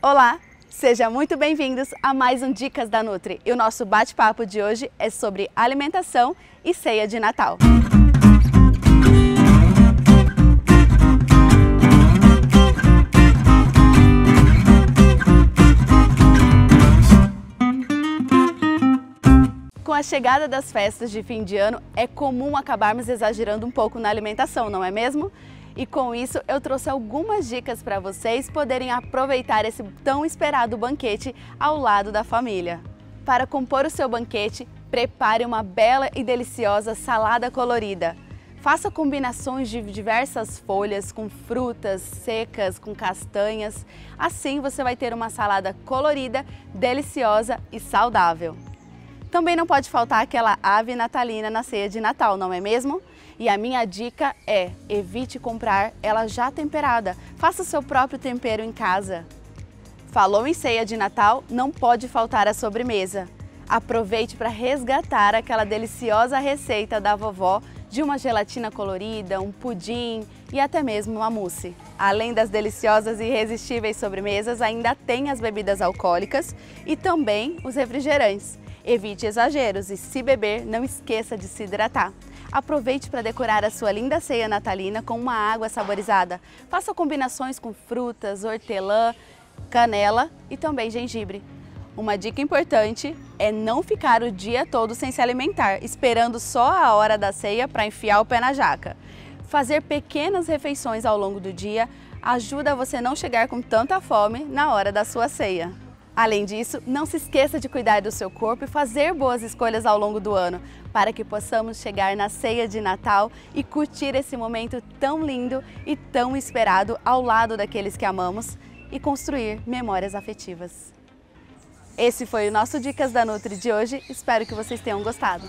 Olá, sejam muito bem-vindos a mais um Dicas da Nutri. E o nosso bate-papo de hoje é sobre alimentação e ceia de Natal. Com a chegada das festas de fim de ano, é comum acabarmos exagerando um pouco na alimentação, não é mesmo? E com isso eu trouxe algumas dicas para vocês poderem aproveitar esse tão esperado banquete ao lado da família. Para compor o seu banquete, prepare uma bela e deliciosa salada colorida. Faça combinações de diversas folhas com frutas secas, com castanhas. Assim você vai ter uma salada colorida, deliciosa e saudável. Também não pode faltar aquela ave natalina na ceia de Natal, não é mesmo? E a minha dica é, evite comprar ela já temperada. Faça o seu próprio tempero em casa. Falou em ceia de Natal, não pode faltar a sobremesa. Aproveite para resgatar aquela deliciosa receita da vovó de uma gelatina colorida, um pudim e até mesmo uma mousse. Além das deliciosas e irresistíveis sobremesas, ainda tem as bebidas alcoólicas e também os refrigerantes. Evite exageros e, se beber, não esqueça de se hidratar. Aproveite para decorar a sua linda ceia natalina com uma água saborizada. Faça combinações com frutas, hortelã, canela e também gengibre. Uma dica importante é não ficar o dia todo sem se alimentar, esperando só a hora da ceia para enfiar o pé na jaca. Fazer pequenas refeições ao longo do dia ajuda você não chegar com tanta fome na hora da sua ceia. Além disso, não se esqueça de cuidar do seu corpo e fazer boas escolhas ao longo do ano, para que possamos chegar na ceia de Natal e curtir esse momento tão lindo e tão esperado ao lado daqueles que amamos e construir memórias afetivas. Esse foi o nosso Dicas da Nutri de hoje, espero que vocês tenham gostado.